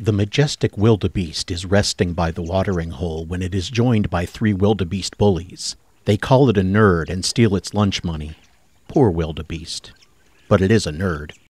The majestic wildebeest is resting by the watering hole when it is joined by three wildebeest bullies. They call it a nerd and steal its lunch money. Poor wildebeest. But it is a nerd.